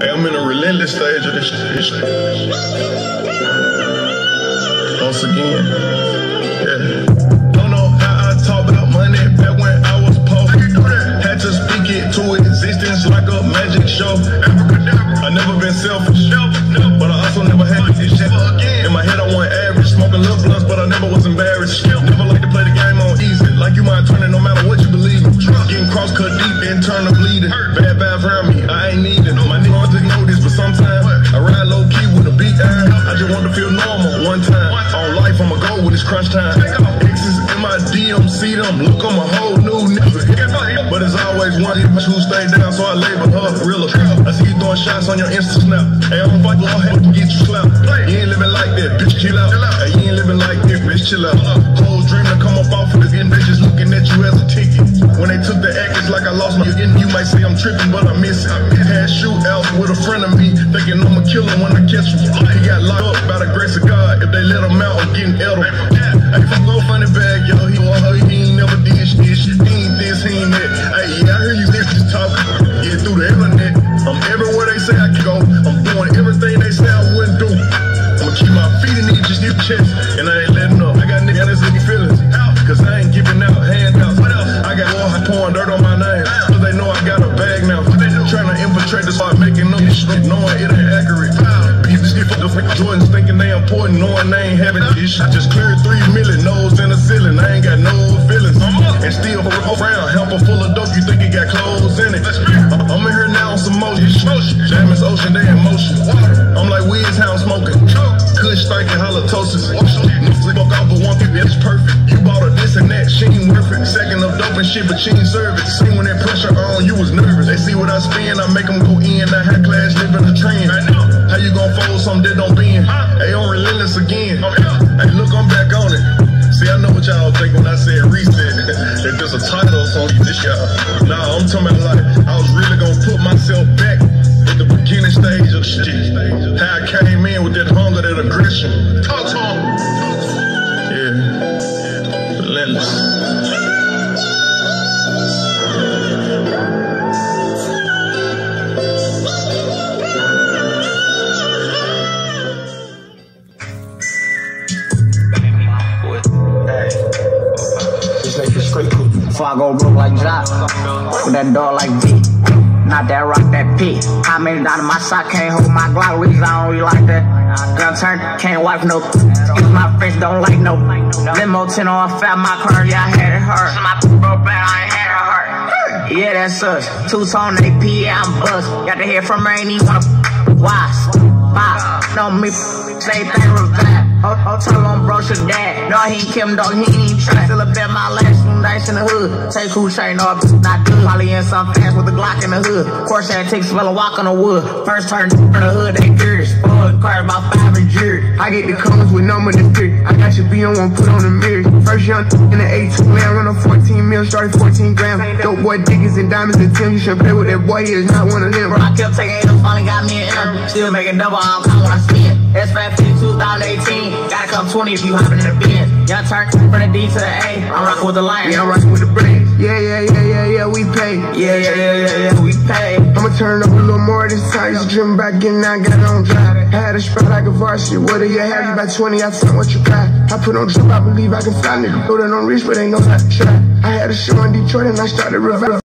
Hey, I'm in a relentless stage of this shit. Once again, yeah. Don't know how I talk about money back when I was poor. Had to speak it to existence like a magic show. I never been selfish, but I also never had this shit. In Deep, internal bleeding. Bad vibes around me, I ain't needing. My niggas just know this, but sometimes I ride low key with a beat iron. I just want to feel normal one time. On life, I'ma go when it's crunch time. X's in my DM, see them, look, I'm a whole new nigga. But it's always one who stay down, so I label her realer. I see you throwing shots on your Insta snap. Hey, I'm fight law, have to get you slapped. You ain't living like that, bitch, chill out. Hey, you ain't living like this, bitch, chill out. Hoes dream to come up off I lost my skin. You might say I'm tripping, but I miss it. Had shootouts with a friend of me, thinking I'ma kill him when I catch him. He got locked up by the grace of God. If they let him out, I'm getting edible. Hey, fuck go funny bag, yo. He want her, he ain't never did shit. He ain't this, he ain't that. Hey, yeah, I hear you bitches talking. Yeah, through the internet. I'm everywhere they say I can go. I'm doing everything they say I wouldn't do. I'ma keep my feet in each this chest, and I ain't Trying to spot, making no shit, knowing it ain't accurate. People skip up the Jordans thinking they important, knowing they ain't having this shit. Just cleared three million, nose in the ceiling, I ain't got no feelings. And still around, helper full of dope, you think it got clothes in it. I'm in here now on some motion. Jamming ocean, they in motion. I'm like Wiz Hound smoking. Kush thinking halitosis. No sleep off but one people, it's perfect. You bought a this and that, she ain't worth it. Second of dope and shit, but she ain't serve it. See when that pressure on, you was nervous. They see what I spend, I make them go in. I high class, living the trend. How you gon' fold something that don't bend? Hey, I'm relentless again. Oh, hey, look, I'm back on it. See, I know what y'all think when I said reset. that there's a title or something. This y'all. Nah, I'm talking about like I was really gonna put myself back at the beginning stage of shit. How I came in with that hunger, that aggression. Talk Before I go broke like Jock, with that dog like V. Not that rock, that P. How many down in my sock can't hold my Glock? Reason I don't really like that. Gun turn, can't wipe no. Cause my friends don't like no. Limo 10 on fat, my car, yeah, I had it hurt. My bro bad, I ain't had it hurt. Yeah, that's us. Two tone AP, yeah, I'm bust. Got to hear from her, ain't even wanna. Why? Bye. No, me. Say thing revive. Hotel on bro, your dad. No, he ain't Kim, dog, he ain't try. Still a bet my last nights in the hood. Take who chain, it's not good. Probably in some fans with a Glock in the hood. Course that takes fella walk on the wood. First turn in the hood, they curious. Full car about five and jury. I get the colors with number to three. I got your B on one, put on the mirrors. First young in the 18 lamb, run a 14 mil, started 14 grams. Dope boy diggers and diamonds and Tim. You should play with that boy, he is not one of them. Bro, I kept taking it, finally got me an M. Still making double, I don't when I see it. S5 2018. Gotta come 20 if you hopping in the bin. Young turn from the D to the A. I'm rocking with the Lions. Yeah, I'm rocking with the brains. Yeah, yeah, yeah, yeah, yeah, we pay. Yeah, yeah, yeah, yeah, yeah, we pay. I'ma turn up a little more this time. Just dreaming back in, I got on drive. Had a spot like a varsity. What do you have? You by 20, I found what you got. I put on drip, I believe I can fly. Nigga, go that on reach, but ain't no how to try. I had a show in Detroit and I started revival.